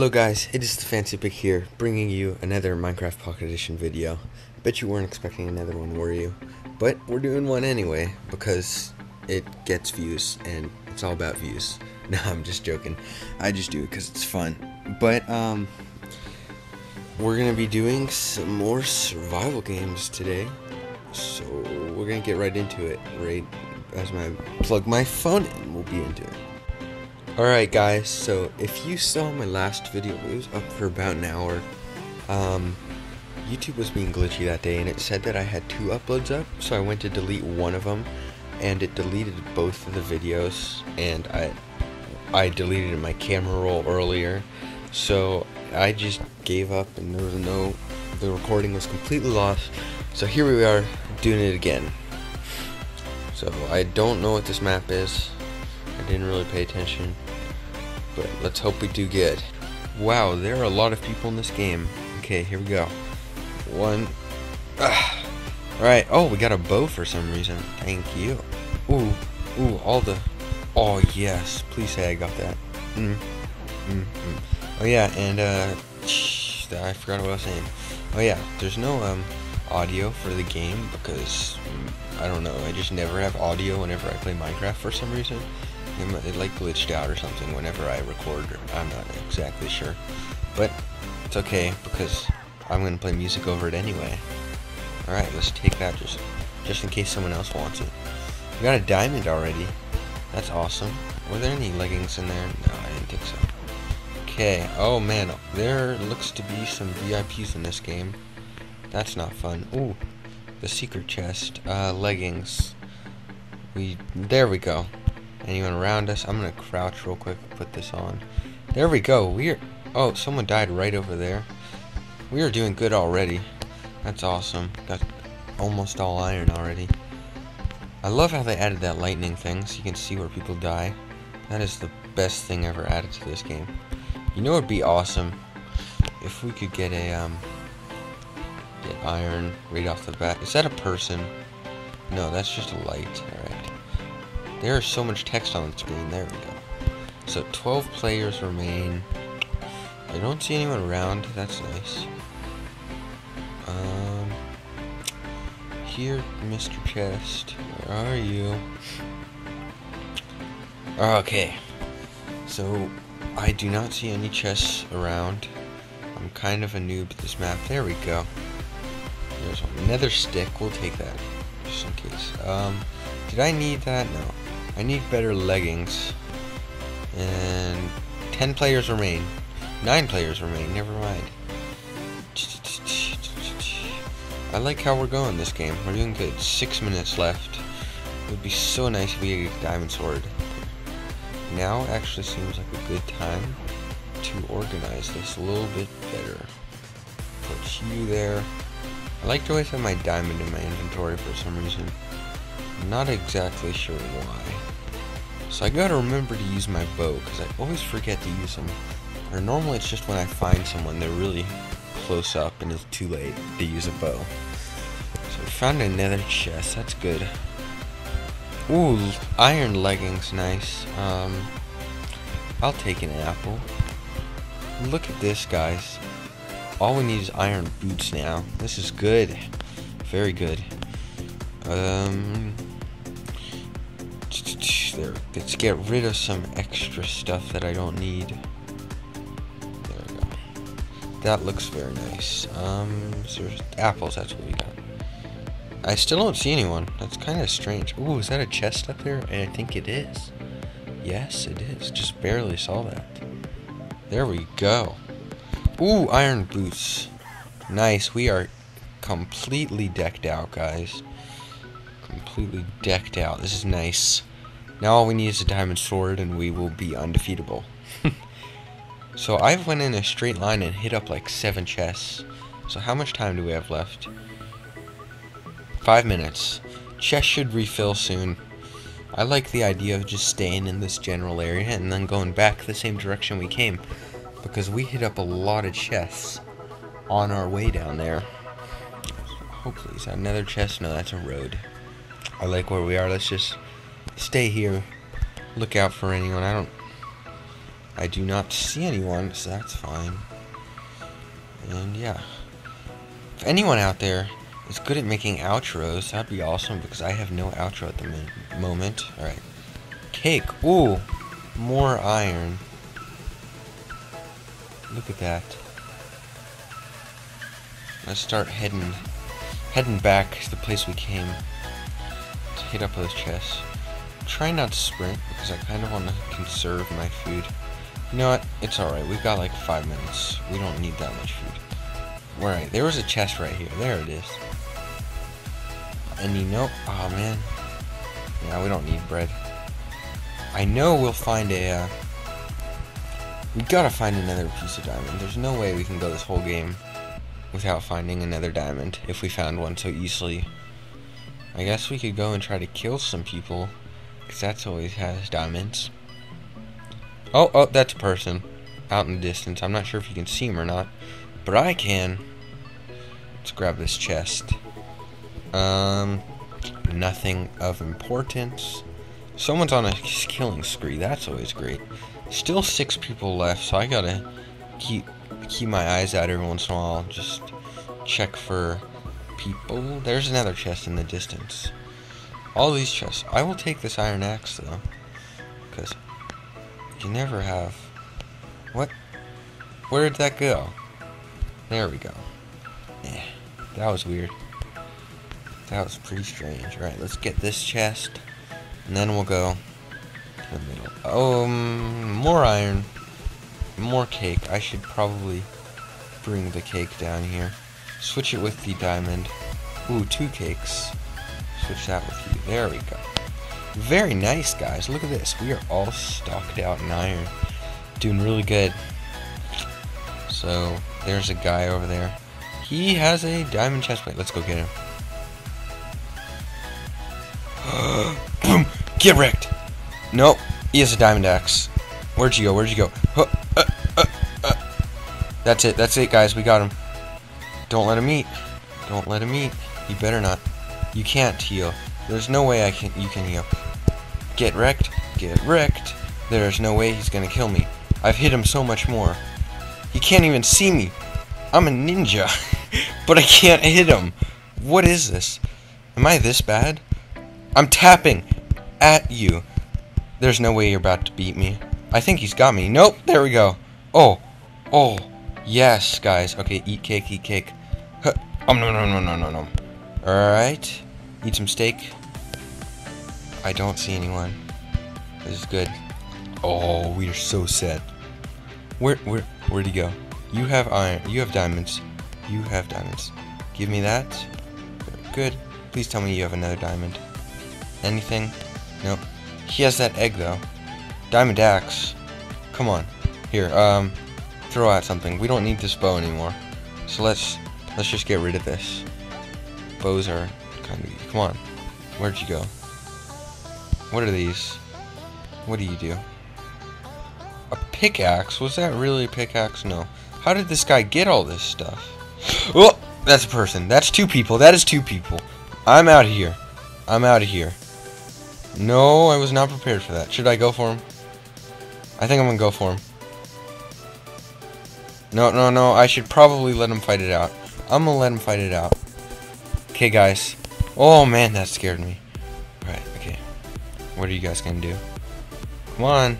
Hello guys, it is the Fancy Pig here, bringing you another Minecraft Pocket Edition video. Bet you weren't expecting another one, were you? But we're doing one anyway, because it gets views, and it's all about views. No, I'm just joking. I just do it because it's fun. But, um, we're going to be doing some more survival games today. So, we're going to get right into it, right as I plug my phone in, we'll be into it. Alright guys, so if you saw my last video, it was up for about an hour. Um, YouTube was being glitchy that day and it said that I had two uploads up, so I went to delete one of them and it deleted both of the videos and I I deleted my camera roll earlier. So I just gave up and there was no the recording was completely lost. So here we are doing it again. So I don't know what this map is. Didn't really pay attention. But let's hope we do good. Wow, there are a lot of people in this game. Okay, here we go. One. Ah. Alright, oh, we got a bow for some reason. Thank you. Ooh, ooh, all the... Oh, yes. Please say I got that. Mm. Mm, mm. Oh, yeah, and, uh... I forgot what I was saying. Oh, yeah, there's no, um, audio for the game because, I don't know, I just never have audio whenever I play Minecraft for some reason. It like glitched out or something whenever I record. I'm not exactly sure. But it's okay because I'm going to play music over it anyway. Alright, let's take that just, just in case someone else wants it. We got a diamond already. That's awesome. Were there any leggings in there? No, I didn't think so. Okay. Oh man, there looks to be some VIPs in this game. That's not fun. Ooh, the secret chest. Uh, leggings. We, there we go. Anyone around us? I'm gonna crouch real quick, put this on. There we go. We're oh, someone died right over there. We are doing good already. That's awesome. Got almost all iron already. I love how they added that lightning thing so you can see where people die. That is the best thing ever added to this game. You know it'd be awesome if we could get a um get iron right off the bat. Is that a person? No, that's just a light. Alright. There's so much text on the screen. There we go. So 12 players remain. I don't see anyone around. That's nice. Um, here, Mr. Chest. Where are you? Okay. So, I do not see any chests around. I'm kind of a noob at this map. There we go. There's another stick. We'll take that. Just in case. Um, did I need that? No. I need better leggings. And 10 players remain. 9 players remain, never mind. I like how we're going this game. We're doing good. 6 minutes left. It would be so nice if we had a diamond sword. Now actually seems like a good time to organize this a little bit better. Put you there. I like to always have my diamond in my inventory for some reason. Not exactly sure why. So I gotta remember to use my bow, because I always forget to use them. Or normally it's just when I find someone they're really close up and it's too late to use a bow. So we found another chest, that's good. Ooh, iron leggings, nice. Um, I'll take an apple. Look at this, guys. All we need is iron boots now. This is good. Very good. Um, there. Let's get rid of some extra stuff that I don't need. There we go. That looks very nice. Um, so apples, that's what we got. I still don't see anyone. That's kind of strange. Ooh, is that a chest up there? I think it is. Yes, it is. Just barely saw that. There we go. Ooh, iron boots. Nice. We are completely decked out, guys. Completely decked out. This is nice. Now all we need is a diamond sword and we will be undefeatable. so I've went in a straight line and hit up like seven chests. So how much time do we have left? Five minutes. Chest should refill soon. I like the idea of just staying in this general area and then going back the same direction we came. Because we hit up a lot of chests on our way down there. Hopefully, is that another chest? No, that's a road. I like where we are. Let's just stay here. Look out for anyone. I don't I do not see anyone, so that's fine. And yeah. If anyone out there is good at making outros, that'd be awesome because I have no outro at the moment. Alright. Cake. Ooh. More iron. Look at that. Let's start heading heading back to the place we came to hit up those chests. Try not to sprint because I kind of want to conserve my food. You know what? It's alright. We've got like five minutes. We don't need that much food. Alright, there was a chest right here. There it is. And you know... Oh, man. Yeah, we don't need bread. I know we'll find a... Uh, we gotta find another piece of diamond. There's no way we can go this whole game without finding another diamond if we found one so easily. I guess we could go and try to kill some people because that's always has diamonds. Oh, oh, that's a person out in the distance. I'm not sure if you can see him or not, but I can. Let's grab this chest. Um, nothing of importance. Someone's on a killing spree. That's always great. Still six people left, so I gotta keep keep my eyes out every once in a while. Just check for people. There's another chest in the distance. All these chests. I will take this iron axe though, because you never have. What? Where did that go? There we go. Yeah, that was weird. That was pretty strange. Alright, let's get this chest. And then we'll go to the middle. Oh, um, more iron. More cake. I should probably bring the cake down here. Switch it with the diamond. Ooh, two cakes. Switch that with you. There we go. Very nice, guys. Look at this. We are all stocked out in iron. Doing really good. So, there's a guy over there. He has a diamond chestplate. Let's go get him. Boom! Get wrecked! Nope. He has a diamond axe. Where'd you go? Where'd you go? Uh, uh, uh, That's it. That's it, guys. We got him. Don't let him eat. Don't let him eat. You better not. You can't heal. There's no way I can. You can heal. Get wrecked. Get wrecked. There's no way he's gonna kill me. I've hit him so much more. He can't even see me. I'm a ninja, but I can't hit him. What is this? Am I this bad? I'm tapping at you. There's no way you're about to beat me. I think he's got me. Nope, there we go. Oh, oh, yes, guys. Okay, eat cake, eat cake. Huh. Oh, no, no, no, no, no, no. Alright, eat some steak. I don't see anyone. This is good. Oh, we are so set. Where, where, where'd he go? You have iron, you have diamonds. You have diamonds. Give me that. Good. Please tell me you have another diamond. Anything? Nope. He has that egg, though. Diamond axe. Come on. Here, um, throw out something. We don't need this bow anymore. So let's, let's just get rid of this. Bows are kind of, come on. Where'd you go? What are these? What do you do? A pickaxe? Was that really a pickaxe? No. How did this guy get all this stuff? Oh, that's a person. That's two people. That is two people. I'm out of here. I'm out of here. No, I was not prepared for that. Should I go for him? I think I'm gonna go for him. No, no, no. I should probably let him fight it out. I'm gonna let him fight it out. Okay, guys. Oh, man, that scared me. Alright, okay. What are you guys gonna do? Come on.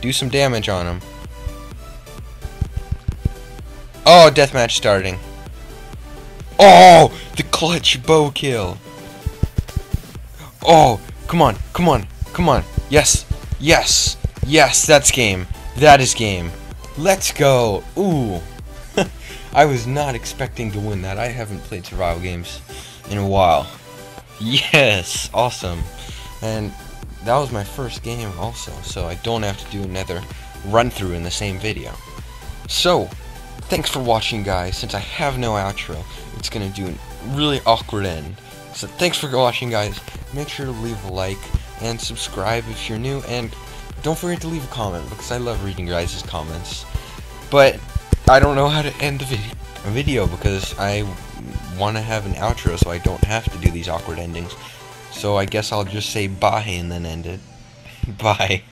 Do some damage on him. Oh, deathmatch starting. Oh, the clutch bow kill. Oh, come on, come on, come on. Yes, yes, yes, that's game. That is game. Let's go. Ooh. I was not expecting to win that. I haven't played survival games in a while. Yes, awesome. And that was my first game also, so I don't have to do another run through in the same video. So, thanks for watching guys. Since I have no outro, it's gonna do a really awkward end. So thanks for watching guys. Make sure to leave a like and subscribe if you're new and don't forget to leave a comment because I love reading your guys' comments. But I don't know how to end the video, video because I want to have an outro so I don't have to do these awkward endings. So I guess I'll just say bye and then end it. bye.